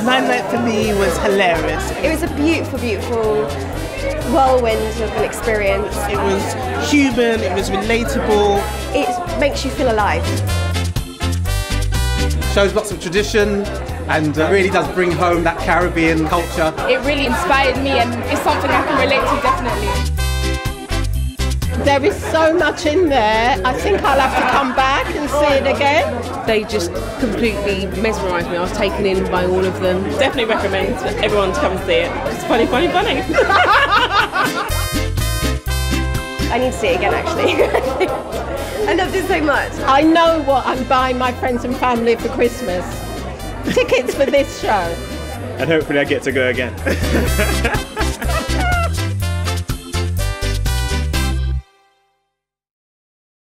Nine Night for me was hilarious. It was a beautiful, beautiful whirlwind of an experience. It was human, it was relatable. It makes you feel alive. Shows lots of tradition and uh, really does bring home that Caribbean culture. It really inspired me and it's something I can relate to definitely. There is so much in there. I think I'll have to come back and see it again. They just completely mesmerised me. I was taken in by all of them. Definitely recommend everyone to come and see it. It's funny, funny, funny. I need to see it again actually. I loved it so much. I know what I'm buying my friends and family for Christmas. Tickets for this show. And hopefully I get to go again.